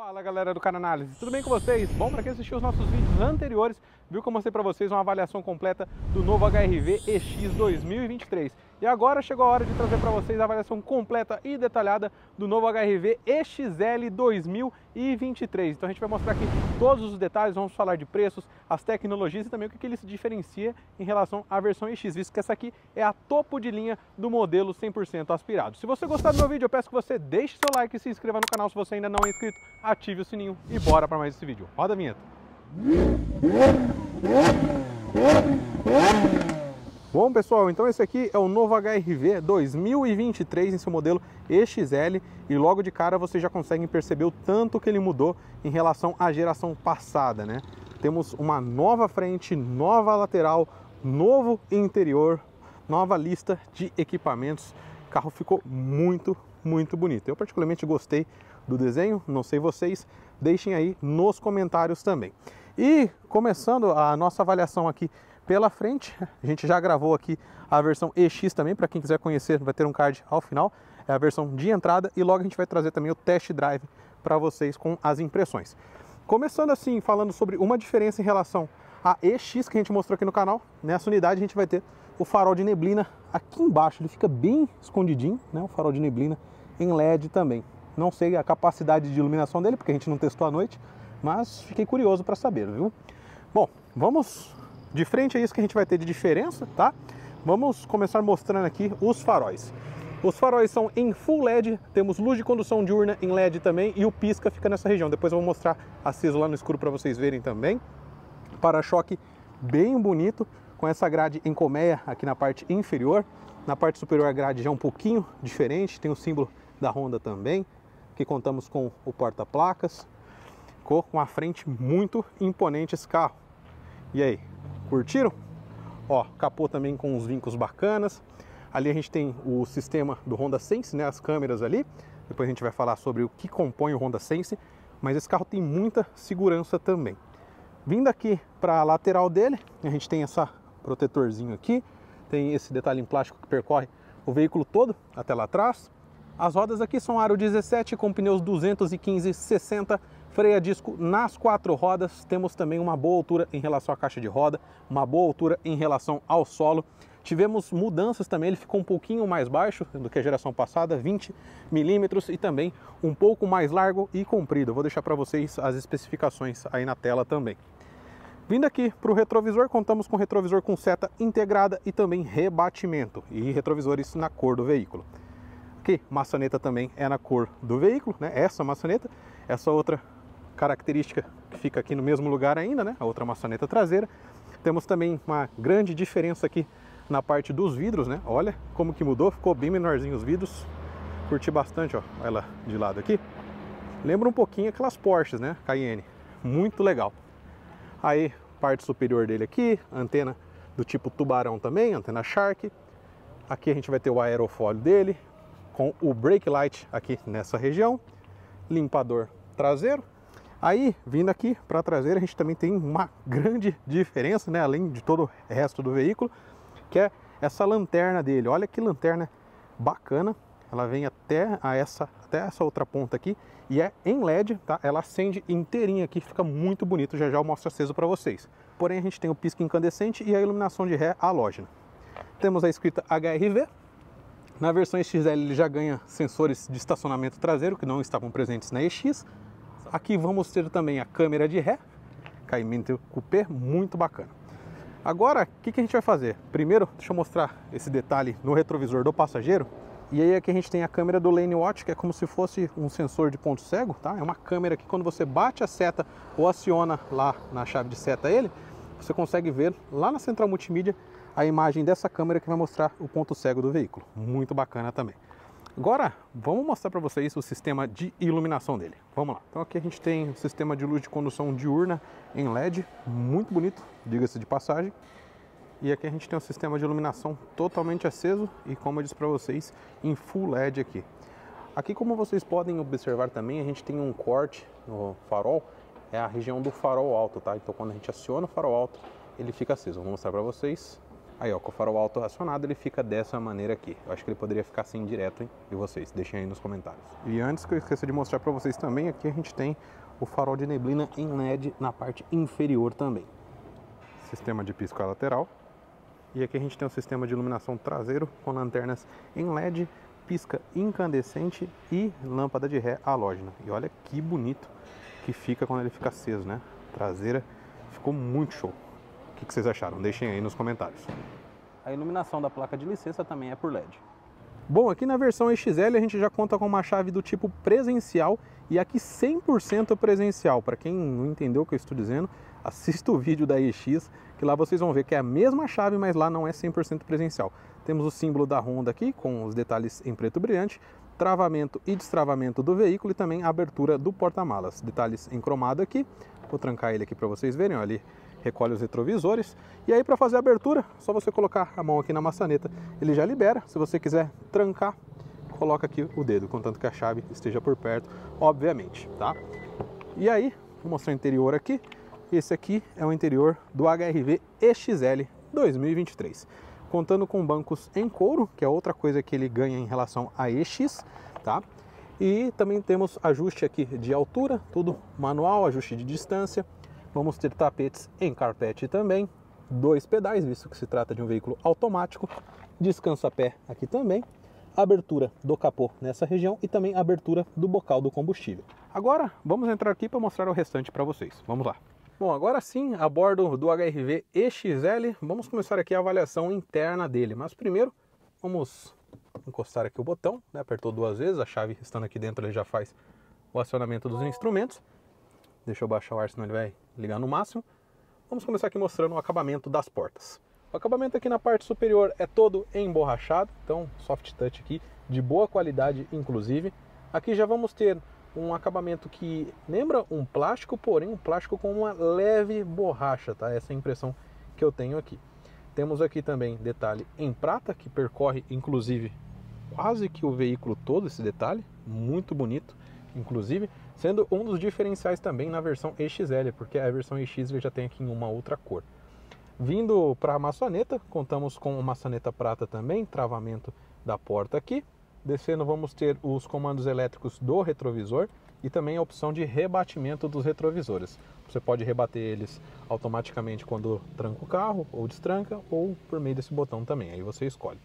Fala galera do Cananálise, tudo bem com vocês? Bom, para quem assistiu os nossos vídeos anteriores, viu que eu mostrei para vocês uma avaliação completa do novo HRV EX 2023. E agora chegou a hora de trazer para vocês a avaliação completa e detalhada do novo HRV EXL 2023. Então a gente vai mostrar aqui todos os detalhes, vamos falar de preços, as tecnologias e também o que, ele se diferencia em relação à versão EX, visto que essa aqui é a topo de linha do modelo 100% aspirado. Se você gostar do meu vídeo, eu peço que você deixe seu like e se inscreva no canal se você ainda não é inscrito, ative o sininho e bora para mais esse vídeo. Roda a vinheta. Bom pessoal, então esse aqui é o novo HRV 2023 em seu modelo EXL e logo de cara você já consegue perceber o tanto que ele mudou em relação à geração passada, né? Temos uma nova frente, nova lateral, novo interior, nova lista de equipamentos. O carro ficou muito, muito bonito. Eu particularmente gostei do desenho, não sei vocês, deixem aí nos comentários também. E começando a nossa avaliação aqui pela frente. A gente já gravou aqui a versão EX também, para quem quiser conhecer, vai ter um card ao final. É a versão de entrada e logo a gente vai trazer também o test drive para vocês com as impressões. Começando assim, falando sobre uma diferença em relação a EX que a gente mostrou aqui no canal. Nessa unidade a gente vai ter o farol de neblina aqui embaixo, ele fica bem escondidinho, né? O farol de neblina em LED também. Não sei a capacidade de iluminação dele, porque a gente não testou à noite, mas fiquei curioso para saber, viu? Bom, vamos de frente é isso que a gente vai ter de diferença, tá? Vamos começar mostrando aqui os faróis. Os faróis são em full LED, temos luz de condução diurna em LED também e o pisca fica nessa região. Depois eu vou mostrar aceso lá no escuro para vocês verem também. Para-choque bem bonito, com essa grade em colmeia aqui na parte inferior. Na parte superior a grade já é um pouquinho diferente, tem o símbolo da Honda também. Aqui contamos com o porta-placas. Ficou com a frente muito imponente esse carro. E aí, Curtiram? Ó, capô também com uns vincos bacanas. Ali a gente tem o sistema do Honda Sense, né, as câmeras ali. Depois a gente vai falar sobre o que compõe o Honda Sense, mas esse carro tem muita segurança também. Vindo aqui para a lateral dele, a gente tem essa protetorzinho aqui, tem esse detalhe em plástico que percorre o veículo todo até lá atrás. As rodas aqui são aro 17 com pneus 215 60 freio a disco nas quatro rodas, temos também uma boa altura em relação à caixa de roda, uma boa altura em relação ao solo. Tivemos mudanças também, ele ficou um pouquinho mais baixo do que a geração passada, 20 milímetros e também um pouco mais largo e comprido. vou deixar para vocês as especificações aí na tela também. Vindo aqui para o retrovisor, contamos com retrovisor com seta integrada e também rebatimento e retrovisores na cor do veículo. Aqui, maçaneta também é na cor do veículo, né? Essa maçaneta, essa outra característica que fica aqui no mesmo lugar ainda, né? A outra maçaneta traseira. Temos também uma grande diferença aqui na parte dos vidros, né? Olha como que mudou, ficou bem menorzinho os vidros. Curti bastante, ó, ela de lado aqui. Lembra um pouquinho aquelas Porsches, né? Cayenne. Muito legal. Aí, parte superior dele aqui, antena do tipo tubarão também, antena Shark. Aqui a gente vai ter o aerofólio dele, com o brake light aqui nessa região. Limpador traseiro. Aí, vindo aqui para a traseira, a gente também tem uma grande diferença, né? além de todo o resto do veículo, que é essa lanterna dele. Olha que lanterna bacana. Ela vem até a essa, até essa outra ponta aqui e é em LED, tá? Ela acende inteirinha aqui, fica muito bonito. Já já eu mostro aceso para vocês. Porém, a gente tem o pisca incandescente e a iluminação de ré halógena. Temos a escrita HRV. Na versão XL ele já ganha sensores de estacionamento traseiro que não estavam presentes na EX. Aqui vamos ter também a câmera de ré, caimento coupé, muito bacana. Agora, o que, que a gente vai fazer? Primeiro, deixa eu mostrar esse detalhe no retrovisor do passageiro. E aí aqui a gente tem a câmera do Lane Watch, que é como se fosse um sensor de ponto cego, tá? É uma câmera que quando você bate a seta ou aciona lá na chave de seta ele, você consegue ver lá na central multimídia a imagem dessa câmera que vai mostrar o ponto cego do veículo. Muito bacana também. Agora, vamos mostrar para vocês o sistema de iluminação dele. Vamos lá. Então aqui a gente tem o sistema de luz de condução diurna em LED, muito bonito, diga-se de passagem. E aqui a gente tem um sistema de iluminação totalmente aceso e como eu disse para vocês, em full LED aqui. Aqui como vocês podem observar também, a gente tem um corte no farol, é a região do farol alto, tá? Então quando a gente aciona o farol alto, ele fica aceso. Vou mostrar para vocês. Aí, ó, com o farol alto acionado, ele fica dessa maneira aqui. Eu acho que ele poderia ficar assim direto, hein? E vocês, deixem aí nos comentários. E antes que eu esqueça de mostrar para vocês também, aqui a gente tem o farol de neblina em LED na parte inferior também. Sistema de pisca lateral. E aqui a gente tem o sistema de iluminação traseiro com lanternas em LED, pisca incandescente e lâmpada de ré halógena. E olha que bonito que fica quando ele fica aceso, né? Traseira ficou muito show. O que vocês acharam? Deixem aí nos comentários. A iluminação da placa de licença também é por LED. Bom, aqui na versão XL a gente já conta com uma chave do tipo presencial e aqui 100% presencial. Para quem não entendeu o que eu estou dizendo, assista o vídeo da EX, que lá vocês vão ver que é a mesma chave, mas lá não é 100% presencial. Temos o símbolo da Honda aqui, com os detalhes em preto brilhante, travamento e destravamento do veículo e também a abertura do porta-malas. Detalhes em cromado aqui, vou trancar ele aqui para vocês verem, ó, ali recolhe os retrovisores. E aí para fazer a abertura, só você colocar a mão aqui na maçaneta, ele já libera. Se você quiser trancar, coloca aqui o dedo, contanto que a chave esteja por perto, obviamente, tá? E aí, vou mostrar o interior aqui. Esse aqui é o interior do HRV EXL 2023, contando com bancos em couro, que é outra coisa que ele ganha em relação a EX, tá? E também temos ajuste aqui de altura, tudo manual, ajuste de distância, Vamos ter tapetes em carpete também, dois pedais, visto que se trata de um veículo automático, descansa-pé aqui também, abertura do capô nessa região e também abertura do bocal do combustível. Agora vamos entrar aqui para mostrar o restante para vocês. Vamos lá. Bom, agora sim, a bordo do HRV EXL, vamos começar aqui a avaliação interna dele. Mas primeiro, vamos encostar aqui o botão, né? apertou duas vezes, a chave estando aqui dentro ele já faz o acionamento dos instrumentos. Deixa eu baixar o ar, senão ele vai ligar no máximo. Vamos começar aqui mostrando o acabamento das portas. O acabamento aqui na parte superior é todo emborrachado, então soft touch aqui, de boa qualidade inclusive. Aqui já vamos ter um acabamento que lembra um plástico, porém um plástico com uma leve borracha, tá? Essa é a impressão que eu tenho aqui. Temos aqui também detalhe em prata, que percorre inclusive quase que o veículo todo esse detalhe, muito bonito inclusive sendo um dos diferenciais também na versão XL, porque a versão X já tem aqui em uma outra cor. Vindo para a maçaneta, contamos com uma maçaneta prata também, travamento da porta aqui. Descendo vamos ter os comandos elétricos do retrovisor e também a opção de rebatimento dos retrovisores. Você pode rebater eles automaticamente quando tranca o carro ou destranca ou por meio desse botão também, aí você escolhe.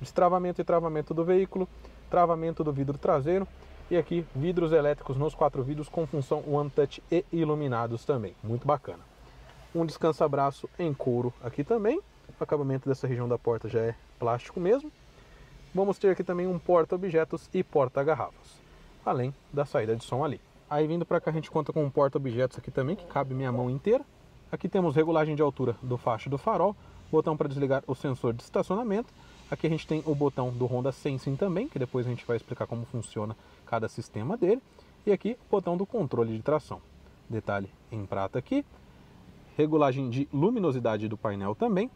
Destravamento e travamento do veículo, travamento do vidro traseiro e aqui vidros elétricos nos quatro vidros com função One Touch e iluminados também, muito bacana. Um descansa-braço em couro aqui também, o acabamento dessa região da porta já é plástico mesmo. Vamos ter aqui também um porta-objetos e porta-garrafas, além da saída de som ali. Aí vindo para cá a gente conta com um porta-objetos aqui também, que cabe minha mão inteira. Aqui temos regulagem de altura do faixa do farol, botão para desligar o sensor de estacionamento. Aqui a gente tem o botão do Honda Sensing também, que depois a gente vai explicar como funciona cada sistema dele. E aqui o botão do controle de tração. Detalhe em prata aqui. Regulagem de luminosidade do painel também.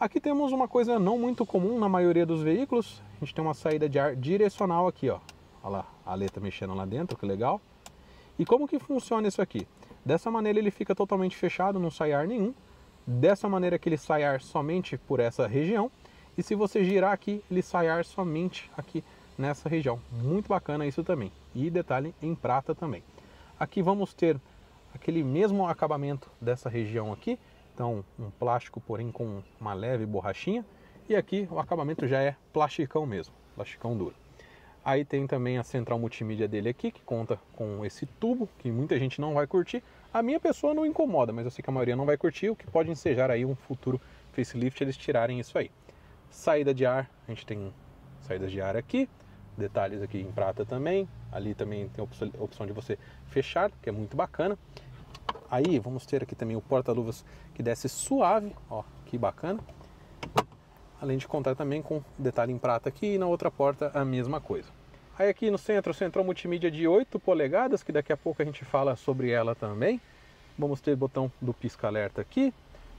Aqui temos uma coisa não muito comum na maioria dos veículos. A gente tem uma saída de ar direcional aqui, ó. Olha lá, a letra mexendo lá dentro, que legal. E como que funciona isso aqui? Dessa maneira ele fica totalmente fechado, não sai ar nenhum. Dessa maneira que ele sai ar somente por essa região. E se você girar aqui, ele sai ar somente aqui nessa região. Muito bacana isso também. E detalhe em prata também. Aqui vamos ter aquele mesmo acabamento dessa região aqui. Então, um plástico, porém com uma leve borrachinha. E aqui o acabamento já é plasticão mesmo, plasticão duro. Aí tem também a central multimídia dele aqui, que conta com esse tubo, que muita gente não vai curtir. A minha pessoa não incomoda, mas eu sei que a maioria não vai curtir, o que pode ensejar aí um futuro facelift eles tirarem isso aí. Saída de ar, a gente tem saídas de ar aqui, detalhes aqui em prata também. Ali também tem a opção de você fechar, que é muito bacana. Aí vamos ter aqui também o porta-luvas que desce suave, ó, que bacana. Além de contar também com detalhe em prata aqui e na outra porta a mesma coisa. Aí aqui no centro, central multimídia de 8 polegadas, que daqui a pouco a gente fala sobre ela também. Vamos ter botão do pisca-alerta aqui,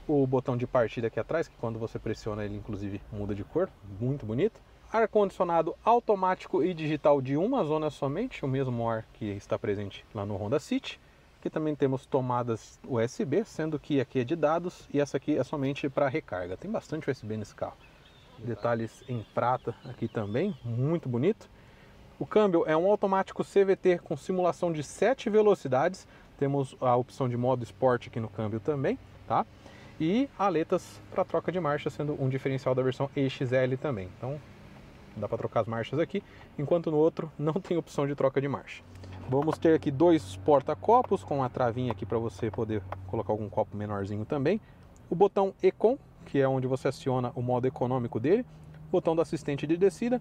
o botão de partida aqui atrás, que quando você pressiona ele inclusive muda de cor, muito bonito ar-condicionado automático e digital de uma zona somente, o mesmo ar que está presente lá no Honda City. Aqui também temos tomadas USB, sendo que aqui é de dados e essa aqui é somente para recarga. Tem bastante USB nesse carro. Detalhes em prata aqui também, muito bonito. O câmbio é um automático CVT com simulação de 7 velocidades. Temos a opção de modo esporte aqui no câmbio também, tá? E aletas para troca de marcha, sendo um diferencial da versão EXL também. Então, dá para trocar as marchas aqui, enquanto no outro não tem opção de troca de marcha. Vamos ter aqui dois porta-copos com a travinha aqui para você poder colocar algum copo menorzinho também. O botão Econ, que é onde você aciona o modo econômico dele. Botão do assistente de descida.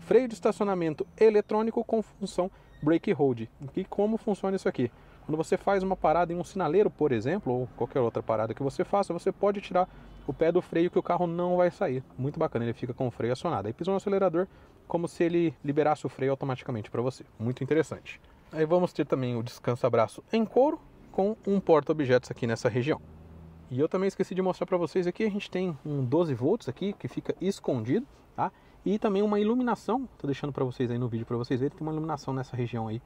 Freio de estacionamento eletrônico com função brake hold. E como funciona isso aqui? Quando você faz uma parada em um sinaleiro, por exemplo, ou qualquer outra parada que você faça, você pode tirar o pé do freio que o carro não vai sair. Muito bacana, ele fica com o freio acionado. Aí pisou no acelerador como se ele liberasse o freio automaticamente para você. Muito interessante. Aí vamos ter também o descansa-braço em couro com um porta-objetos aqui nessa região. E eu também esqueci de mostrar para vocês aqui, a gente tem um 12 volts aqui que fica escondido, tá? E também uma iluminação, tô deixando para vocês aí no vídeo para vocês verem, tem uma iluminação nessa região aí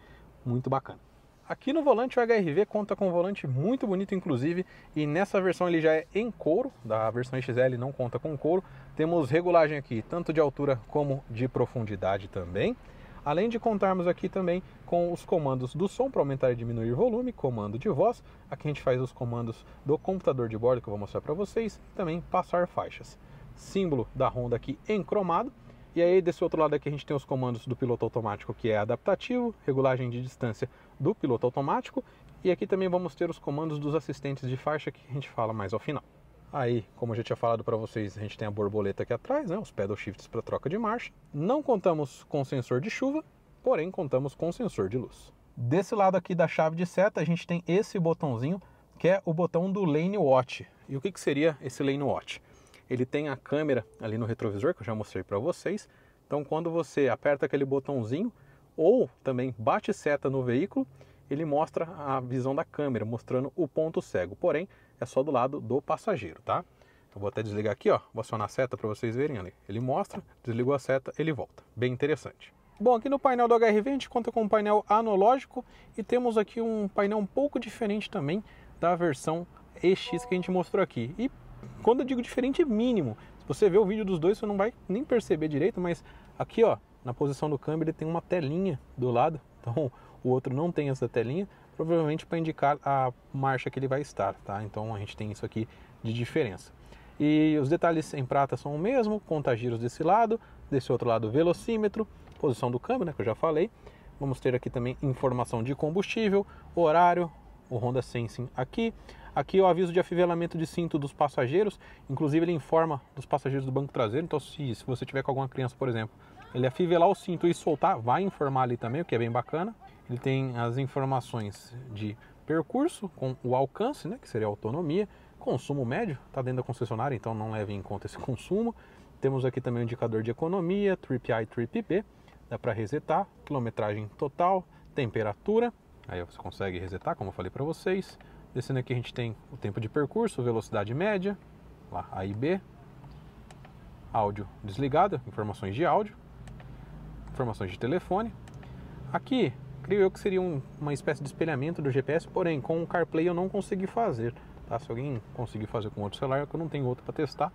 muito bacana. Aqui no volante o HRV conta com um volante muito bonito inclusive, e nessa versão ele já é em couro, da versão XL não conta com couro. Temos regulagem aqui tanto de altura como de profundidade também. Além de contarmos aqui também com os comandos do som para aumentar e diminuir volume, comando de voz. Aqui a gente faz os comandos do computador de bordo que eu vou mostrar para vocês e também passar faixas. Símbolo da Honda aqui em cromado. E aí desse outro lado aqui a gente tem os comandos do piloto automático que é adaptativo, regulagem de distância do piloto automático. E aqui também vamos ter os comandos dos assistentes de faixa que a gente fala mais ao final. Aí, como eu já tinha falado para vocês, a gente tem a borboleta aqui atrás, né, os pedal shifts para troca de marcha. Não contamos com sensor de chuva, porém contamos com sensor de luz. Desse lado aqui da chave de seta, a gente tem esse botãozinho, que é o botão do Lane Watch. E o que, que seria esse Lane Watch? Ele tem a câmera ali no retrovisor, que eu já mostrei para vocês. Então, quando você aperta aquele botãozinho, ou também bate seta no veículo, ele mostra a visão da câmera, mostrando o ponto cego. Porém, é só do lado do passageiro, tá? Eu vou até desligar aqui, ó, vou acionar a seta para vocês verem ali. Ele mostra, desligou a seta, ele volta. Bem interessante. Bom, aqui no painel do HRV a gente conta com um painel analógico e temos aqui um painel um pouco diferente também da versão EX que a gente mostrou aqui. E quando eu digo diferente, mínimo. Se você ver o vídeo dos dois, você não vai nem perceber direito, mas aqui, ó, na posição do câmbio ele tem uma telinha do lado. Então, o outro não tem essa telinha provavelmente para indicar a marcha que ele vai estar, tá? Então a gente tem isso aqui de diferença. E os detalhes em prata são o mesmo, contagiros desse lado, desse outro lado velocímetro, posição do câmbio, né, que eu já falei. Vamos ter aqui também informação de combustível, horário, o Honda Sensing aqui. Aqui o aviso de afivelamento de cinto dos passageiros, inclusive ele informa dos passageiros do banco traseiro, então se, se você tiver com alguma criança, por exemplo, ele afivelar o cinto e soltar, vai informar ali também, o que é bem bacana. Ele tem as informações de percurso com o alcance, né, que seria a autonomia, consumo médio, está dentro da concessionária, então não leve em conta esse consumo. Temos aqui também o indicador de economia, Trip I, Trip B, dá para resetar, quilometragem total, temperatura, aí você consegue resetar, como eu falei para vocês. Descendo aqui a gente tem o tempo de percurso, velocidade média, lá A e B, áudio desligado, informações de áudio, informações de telefone. Aqui creio eu que seria um, uma espécie de espelhamento do GPS, porém com o CarPlay eu não consegui fazer. Tá? Se alguém conseguir fazer com outro celular, eu não tenho outro para testar,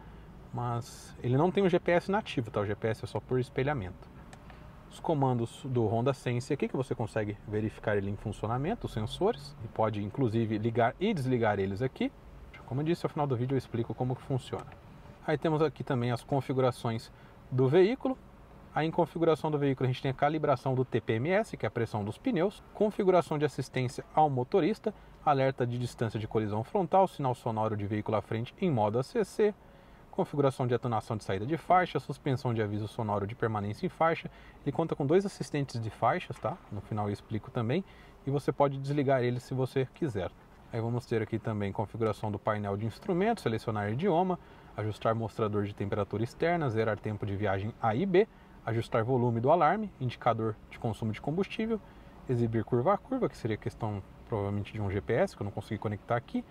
mas ele não tem o GPS nativo, tá? O GPS é só por espelhamento. Os comandos do Honda Sense aqui que você consegue verificar ele em funcionamento, os sensores, e pode inclusive ligar e desligar eles aqui. Como eu disse, ao final do vídeo eu explico como que funciona. Aí temos aqui também as configurações do veículo, Aí em configuração do veículo a gente tem a calibração do TPMS, que é a pressão dos pneus, configuração de assistência ao motorista, alerta de distância de colisão frontal, sinal sonoro de veículo à frente em modo ACC, configuração de atonação de saída de faixa, suspensão de aviso sonoro de permanência em faixa. Ele conta com dois assistentes de faixas, tá? No final eu explico também, e você pode desligar eles se você quiser. Aí vamos ter aqui também configuração do painel de instrumentos, selecionar idioma, ajustar mostrador de temperatura externa, zerar tempo de viagem A e B, ajustar volume do alarme, indicador de consumo de combustível, exibir curva a curva, que seria questão provavelmente de um GPS, que eu não consegui conectar aqui,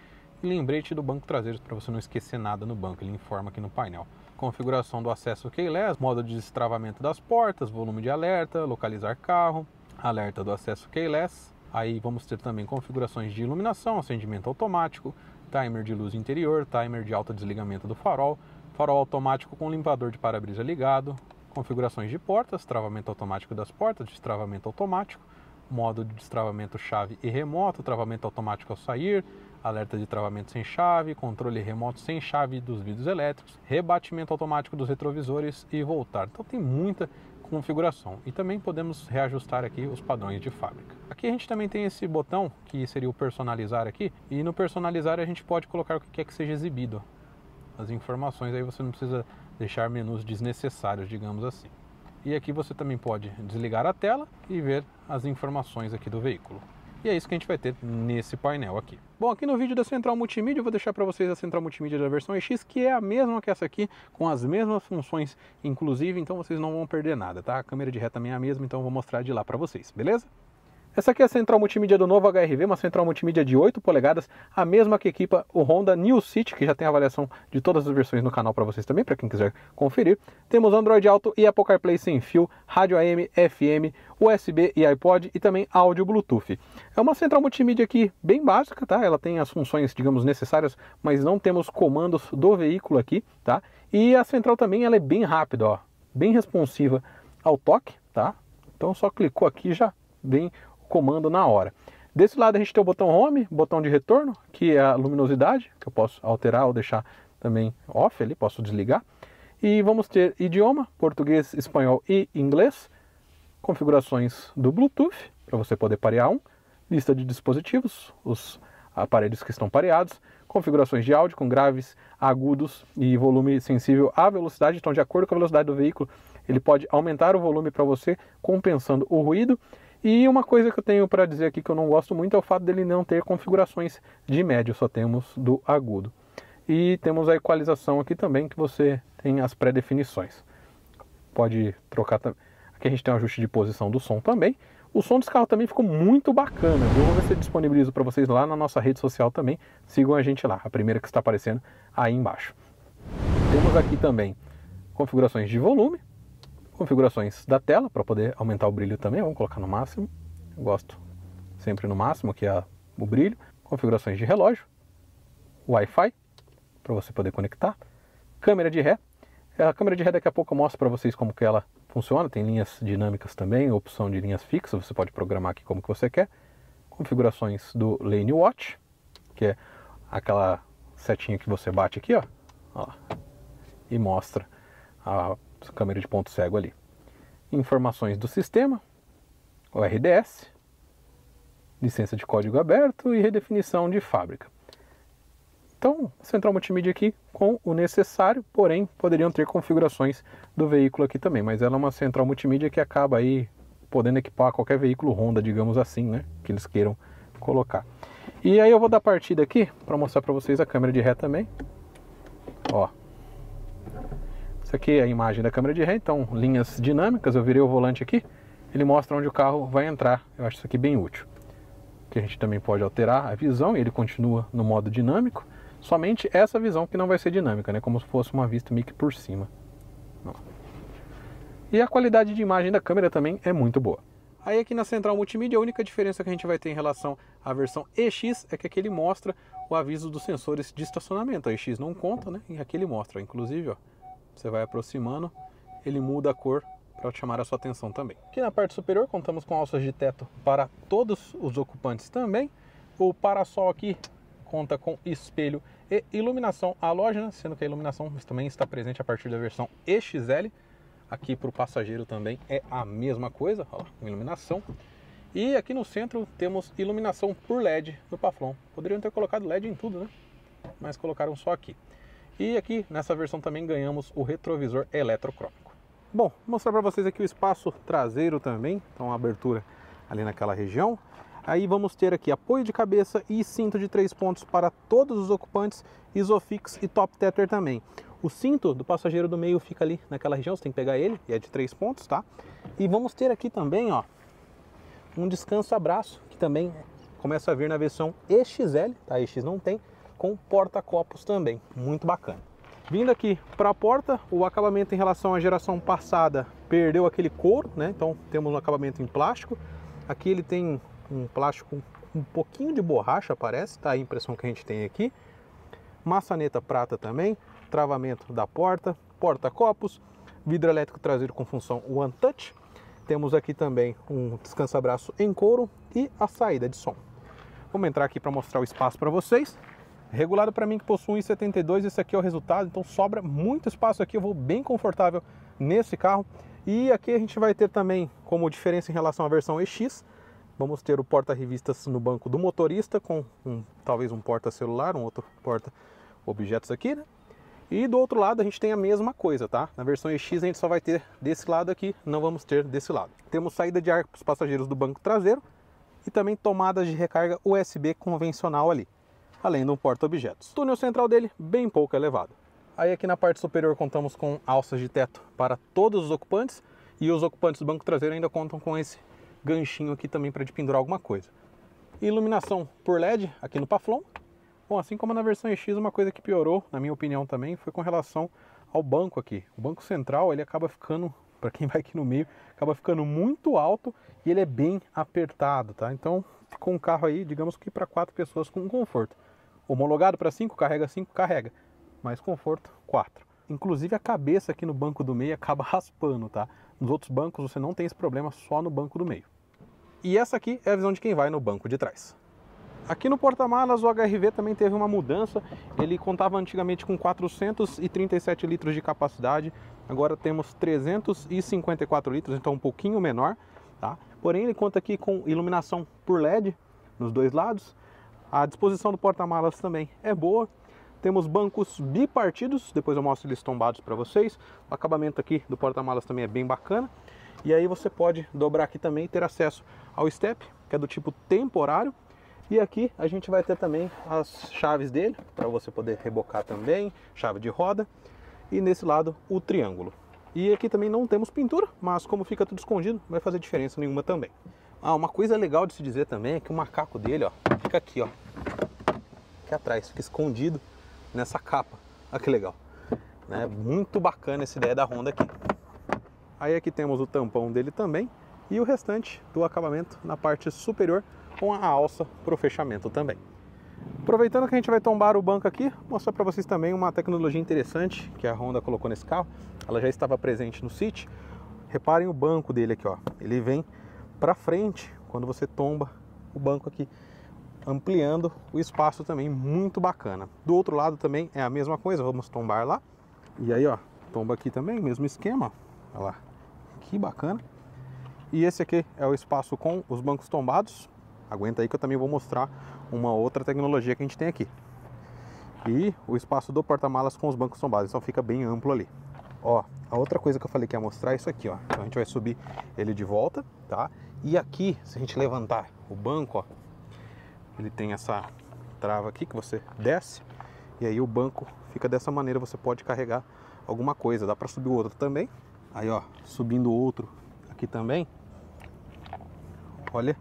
e lembrete do banco traseiro para você não esquecer nada no banco, ele informa aqui no painel. Configuração do acesso keyless, modo de destravamento das portas, volume de alerta, localizar carro, alerta do acesso keyless, Aí vamos ter também configurações de iluminação, acendimento automático, timer de luz interior, timer de autodesligamento do farol, farol automático com limpador de para-brisa ligado, configurações de portas, travamento automático das portas, destravamento automático, modo de destravamento chave e remoto, travamento automático ao sair, alerta de travamento sem chave, controle remoto sem chave dos vidros elétricos, rebatimento automático dos retrovisores e voltar. Então tem muita configuração e também podemos reajustar aqui os padrões de fábrica. Aqui a gente também tem esse botão que seria o personalizar aqui e no personalizar a gente pode colocar o que quer que seja exibido. As informações aí você não precisa deixar menus desnecessários, digamos assim. E aqui você também pode desligar a tela e ver as informações aqui do veículo. E é isso que a gente vai ter nesse painel aqui. Bom, aqui no vídeo da central multimídia eu vou deixar para vocês a central multimídia da versão EX, que é a mesma que essa aqui, com as mesmas funções, inclusive, então vocês não vão perder nada, tá? A câmera de ré também é a mesma, então eu vou mostrar de lá para vocês, beleza? Essa aqui é a central multimídia do novo HRV, uma central multimídia de 8 polegadas, a mesma que equipa o Honda New City, que já tem avaliação de todas as versões no canal para vocês também, para quem quiser conferir. Temos Android Auto e Apple CarPlay sem fio, rádio AM, FM, USB e iPod e também áudio Bluetooth. É uma central multimídia aqui bem básica, tá? Ela tem as funções, digamos, necessárias, mas não temos comandos do veículo aqui, tá? E a central também ela é bem rápida, ó, bem responsiva ao toque, tá? Então só clicou aqui já vem comando na hora. Desse lado a gente tem o botão Home, botão de retorno, que é a luminosidade, que eu posso alterar ou deixar também off ali, posso desligar. E vamos ter idioma, português, espanhol e inglês. Configurações do Bluetooth, para você poder parear um. Lista de dispositivos, os aparelhos que estão pareados. Configurações de áudio com graves, agudos e volume sensível à velocidade. Então, de acordo com a velocidade do veículo, ele pode aumentar o volume para você, compensando o ruído. E uma coisa que eu tenho para dizer aqui que eu não gosto muito é o fato dele não ter configurações de médio, só temos do agudo. E temos a equalização aqui também, que você tem as pré-definições. Pode trocar também. Aqui a gente tem um ajuste de posição do som também. O som desse carro também ficou muito bacana. Eu vou ver se eu disponibilizo para vocês lá na nossa rede social também. Sigam a gente lá, a primeira que está aparecendo aí embaixo. Temos aqui também configurações de volume, configurações da tela para poder aumentar o brilho também, vamos colocar no máximo. Eu gosto sempre no máximo, que é o brilho. Configurações de relógio, Wi-Fi para você poder conectar, câmera de ré. A câmera de ré daqui a pouco eu mostro para vocês como que ela funciona. Tem linhas dinâmicas também, opção de linhas fixas, você pode programar aqui como que você quer. Configurações do Lane Watch, que é aquela setinha que você bate aqui, ó, ó e mostra a câmera de ponto cego ali. Informações do sistema, o RDS, licença de código aberto e redefinição de fábrica. Então, central multimídia aqui com o necessário, porém poderiam ter configurações do veículo aqui também, mas ela é uma central multimídia que acaba aí podendo equipar qualquer veículo Honda, digamos assim, né, que eles queiram colocar. E aí eu vou dar partida aqui para mostrar para vocês a câmera de ré também. Ó, isso aqui é a imagem da câmera de ré, então linhas dinâmicas, eu virei o volante aqui, ele mostra onde o carro vai entrar. Eu acho isso aqui bem útil. Que a gente também pode alterar a visão e ele continua no modo dinâmico. Somente essa visão que não vai ser dinâmica, né? Como se fosse uma vista meio que por cima. E a qualidade de imagem da câmera também é muito boa. Aí aqui na central multimídia, a única diferença que a gente vai ter em relação à versão EX é que aqui ele mostra o aviso dos sensores de estacionamento. A EX não conta, né? E aqui ele mostra, inclusive, ó, você vai aproximando, ele muda a cor para chamar a sua atenção também. Aqui na parte superior contamos com alças de teto para todos os ocupantes também. O parasol aqui conta com espelho e iluminação halógena, sendo que a iluminação também está presente a partir da versão EXL. Aqui para o passageiro também é a mesma coisa, ó, iluminação. E aqui no centro temos iluminação por LED no Paflon. Poderiam ter colocado LED em tudo, né? Mas colocaram só aqui. E aqui nessa versão também ganhamos o retrovisor eletrocrômico. Bom, vou mostrar para vocês aqui o espaço traseiro também, então a abertura ali naquela região. Aí vamos ter aqui apoio de cabeça e cinto de três pontos para todos os ocupantes, Isofix e Top Tether também. O cinto do passageiro do meio fica ali naquela região, você tem que pegar ele, e é de três pontos, tá? E vamos ter aqui também, ó, um descanso abraço, que também começa a vir na versão EXL, tá? EX não tem, com porta-copos também, muito bacana. Vindo aqui para a porta, o acabamento em relação à geração passada perdeu aquele couro, né? Então temos um acabamento em plástico. Aqui ele tem um plástico um pouquinho de borracha, parece, tá a impressão que a gente tem aqui. Maçaneta prata também, travamento da porta, porta-copos, vidro elétrico traseiro com função One Touch. Temos aqui também um descansa-braço em couro e a saída de som. Vamos entrar aqui para mostrar o espaço para vocês. Regulado para mim que possui 1,72, esse aqui é o resultado, então sobra muito espaço aqui, eu vou bem confortável nesse carro. E aqui a gente vai ter também, como diferença em relação à versão EX, vamos ter o porta-revistas no banco do motorista, com um, talvez um porta-celular, um outro porta-objetos aqui, né? E do outro lado a gente tem a mesma coisa, tá? Na versão EX a gente só vai ter desse lado aqui, não vamos ter desse lado. Temos saída de ar para os passageiros do banco traseiro e também tomadas de recarga USB convencional ali, além de um porta-objetos. Túnel central dele bem pouco elevado. Aí aqui na parte superior contamos com alças de teto para todos os ocupantes e os ocupantes do banco traseiro ainda contam com esse ganchinho aqui também para de pendurar alguma coisa. Iluminação por LED aqui no Paflon Bom, assim como na versão EX, uma coisa que piorou, na minha opinião também, foi com relação ao banco aqui. O banco central, ele acaba ficando, para quem vai aqui no meio, acaba ficando muito alto e ele é bem apertado, tá? Então, ficou um carro aí, digamos que para quatro pessoas com conforto. Homologado para cinco, carrega cinco, carrega. Mas conforto, quatro. Inclusive a cabeça aqui no banco do meio acaba raspando, tá? Nos outros bancos você não tem esse problema, só no banco do meio. E essa aqui é a visão de quem vai no banco de trás. Aqui no porta-malas o HRV também teve uma mudança. Ele contava antigamente com 437 litros de capacidade, agora temos 354 litros, então um pouquinho menor, tá? Porém ele conta aqui com iluminação por LED nos dois lados. A disposição do porta-malas também é boa. Temos bancos bipartidos, depois eu mostro eles tombados para vocês. O acabamento aqui do porta-malas também é bem bacana. E aí você pode dobrar aqui também e ter acesso ao step, que é do tipo temporário, e aqui a gente vai ter também as chaves dele, para você poder rebocar também, chave de roda. E nesse lado o triângulo. E aqui também não temos pintura, mas como fica tudo escondido, não vai fazer diferença nenhuma também. Ah, uma coisa legal de se dizer também é que o macaco dele, ó, fica aqui, ó. Aqui atrás, fica escondido nessa capa. Olha que legal. Né? Muito bacana essa ideia da Honda aqui. Aí aqui temos o tampão dele também e o restante do acabamento na parte superior com a alça para o fechamento também. Aproveitando que a gente vai tombar o banco aqui, mostrar para vocês também uma tecnologia interessante que a Honda colocou nesse carro. Ela já estava presente no City. Reparem o banco dele aqui, ó. Ele vem para frente quando você tomba o banco aqui, ampliando o espaço também, muito bacana. Do outro lado também é a mesma coisa, vamos tombar lá. E aí, ó, tomba aqui também, mesmo esquema. Olha lá, que bacana. E esse aqui é o espaço com os bancos tombados, Aguenta aí que eu também vou mostrar uma outra tecnologia que a gente tem aqui. E o espaço do porta-malas com os bancos tombados, então fica bem amplo ali. Ó, a outra coisa que eu falei que ia mostrar é isso aqui, ó. Então a gente vai subir ele de volta, tá? E aqui, se a gente levantar o banco, ó, ele tem essa trava aqui que você desce e aí o banco fica dessa maneira, você pode carregar alguma coisa. Dá para subir o outro também. Aí, ó, subindo outro aqui também. Olha,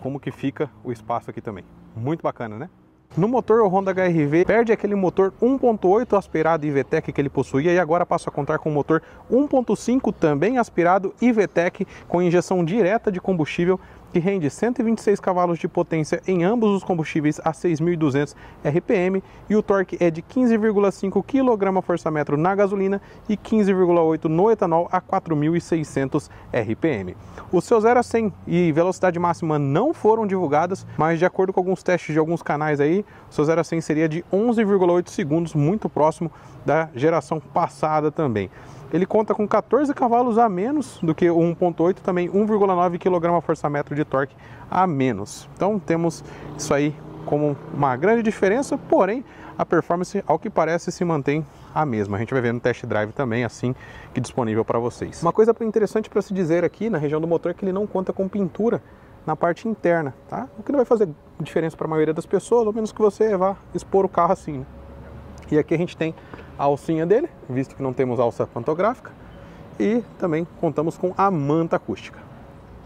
como que fica o espaço aqui também. Muito bacana, né? No motor, o Honda HRV perde aquele motor 1.8 aspirado IVTEC que ele possuía e agora passa a contar com o motor 1.5 também aspirado IVTEC com injeção direta de combustível que rende 126 cavalos de potência em ambos os combustíveis a 6.200 RPM e o torque é de 15,5 kgfm na gasolina e 15,8 no etanol a 4.600 RPM. O seu 0 a 100 e velocidade máxima não foram divulgadas, mas de acordo com alguns testes de alguns canais aí, o seu 0 a 100 seria de 11,8 segundos, muito próximo da geração passada também. Ele conta com 14 cavalos a menos do que o 1.8, também 1,9 kgfm de torque a menos. Então temos isso aí como uma grande diferença, porém a performance, ao que parece, se mantém a mesma. A gente vai ver no test drive também, assim que disponível para vocês. Uma coisa interessante para se dizer aqui na região do motor é que ele não conta com pintura na parte interna, tá? O que não vai fazer diferença para a maioria das pessoas, ao menos que você vá expor o carro assim. Né? E aqui a gente tem a alcinha dele, visto que não temos alça pantográfica, e também contamos com a manta acústica.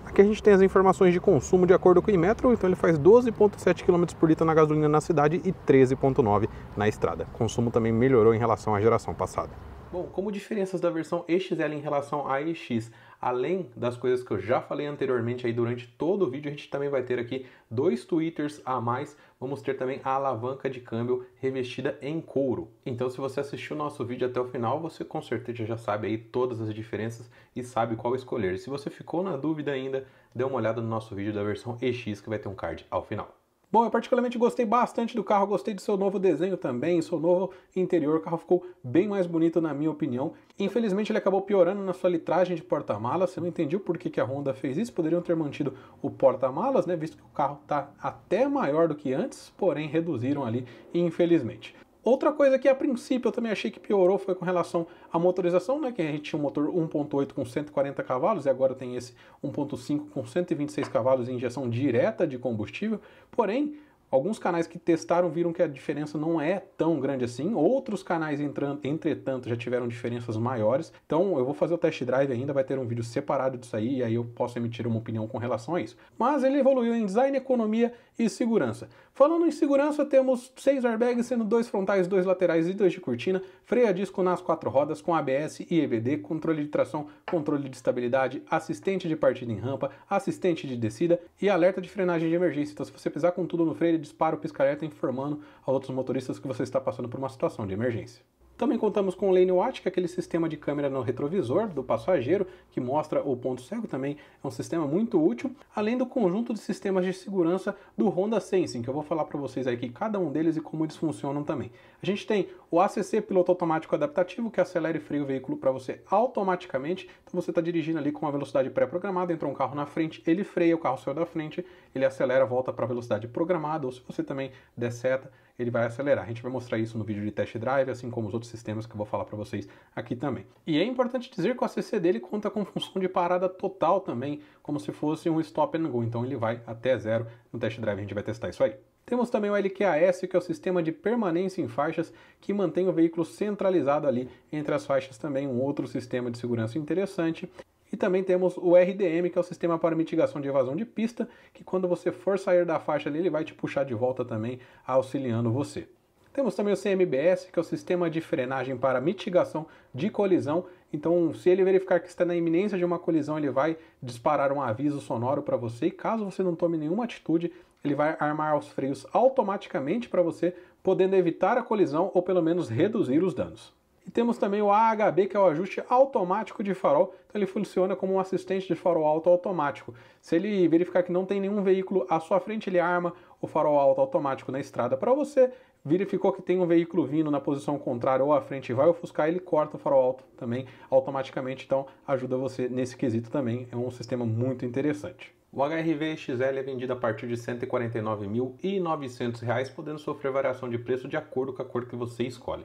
Aqui a gente tem as informações de consumo de acordo com o Imetro, então ele faz 12,7 km por litro na gasolina na cidade e 13,9 na estrada. O consumo também melhorou em relação à geração passada. Bom, como diferenças da versão EXL em relação à EX, além das coisas que eu já falei anteriormente aí durante todo o vídeo, a gente também vai ter aqui dois tweeters a mais, vamos ter também a alavanca de câmbio revestida em couro. Então se você assistiu o nosso vídeo até o final, você com certeza já sabe aí todas as diferenças e sabe qual escolher. Se você ficou na dúvida ainda, dê uma olhada no nosso vídeo da versão EX que vai ter um card ao final. Bom, eu particularmente gostei bastante do carro, gostei do seu novo desenho também, seu novo interior, o carro ficou bem mais bonito na minha opinião. Infelizmente ele acabou piorando na sua litragem de porta-malas, eu não entendi o porquê que a Honda fez isso, poderiam ter mantido o porta-malas, né, visto que o carro está até maior do que antes, porém reduziram ali, infelizmente. Outra coisa que a princípio eu também achei que piorou foi com relação à motorização, né? Que a gente tinha um motor 1.8 com 140 cavalos e agora tem esse 1.5 com 126 cavalos em injeção direta de combustível. Porém, Alguns canais que testaram viram que a diferença não é tão grande assim. Outros canais, entretanto, já tiveram diferenças maiores. Então, eu vou fazer o test drive ainda, vai ter um vídeo separado disso aí, e aí eu posso emitir uma opinião com relação a isso. Mas ele evoluiu em design, economia e segurança. Falando em segurança, temos seis airbags, sendo dois frontais, dois laterais e dois de cortina, freio a disco nas quatro rodas com ABS e EBD, controle de tração, controle de estabilidade, assistente de partida em rampa, assistente de descida e alerta de frenagem de emergência. Então, se você pisar com tudo no freio, dispara o pisca-alerta informando a outros motoristas que você está passando por uma situação de emergência. Também contamos com o Lane Watch, que é aquele sistema de câmera no retrovisor do passageiro, que mostra o ponto cego também, é um sistema muito útil, além do conjunto de sistemas de segurança do Honda Sensing, que eu vou falar para vocês aqui cada um deles e como eles funcionam também. A gente tem o ACC Piloto Automático Adaptativo, que acelera e freia o veículo para você automaticamente, então você está dirigindo ali com uma velocidade pré-programada, entrou um carro na frente, ele freia, o carro saiu da frente, ele acelera, volta para a velocidade programada, ou se você também der seta, ele vai acelerar. A gente vai mostrar isso no vídeo de test drive, assim como os outros sistemas que eu vou falar para vocês aqui também. E é importante dizer que o ACC dele conta com função de parada total também, como se fosse um stop and go, então ele vai até zero. No test drive a gente vai testar isso aí. Temos também o LQAS, que é o sistema de permanência em faixas, que mantém o veículo centralizado ali entre as faixas também, um outro sistema de segurança interessante. E também temos o RDM, que é o sistema para mitigação de evasão de pista, que quando você for sair da faixa ali, ele vai te puxar de volta também, auxiliando você. Temos também o CMBS, que é o sistema de frenagem para mitigação de colisão. Então, se ele verificar que está na iminência de uma colisão, ele vai disparar um aviso sonoro para você. E caso você não tome nenhuma atitude, ele vai armar os freios automaticamente para você, podendo evitar a colisão ou pelo menos reduzir os danos. E temos também o AHB, que é o ajuste automático de farol. Então ele funciona como um assistente de farol alto automático. Se ele verificar que não tem nenhum veículo à sua frente, ele arma o farol alto automático na estrada para você. Verificou que tem um veículo vindo na posição contrária ou à frente e vai ofuscar, ele corta o farol alto também automaticamente. Então ajuda você nesse quesito também. É um sistema muito interessante. O HRV XL é vendido a partir de R$ 149.900, podendo sofrer variação de preço de acordo com a cor que você escolhe.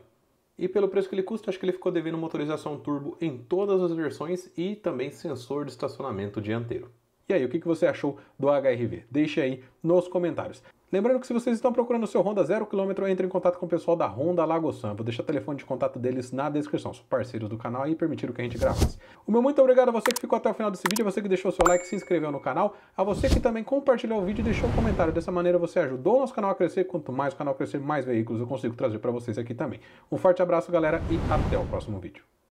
E pelo preço que ele custa, acho que ele ficou devendo motorização turbo em todas as versões e também sensor de estacionamento dianteiro. E aí, o que você achou do HRV? Deixe aí nos comentários. Lembrando que se vocês estão procurando o seu Honda 0km, entre em contato com o pessoal da Honda Lagosan. Vou deixar o telefone de contato deles na descrição. São parceiros do canal e permitiram que a gente gravasse. O meu muito obrigado a você que ficou até o final desse vídeo, a você que deixou seu like, se inscreveu no canal, a você que também compartilhou o vídeo e deixou um comentário. Dessa maneira você ajudou o nosso canal a crescer. Quanto mais o canal crescer, mais veículos eu consigo trazer para vocês aqui também. Um forte abraço, galera, e até o próximo vídeo.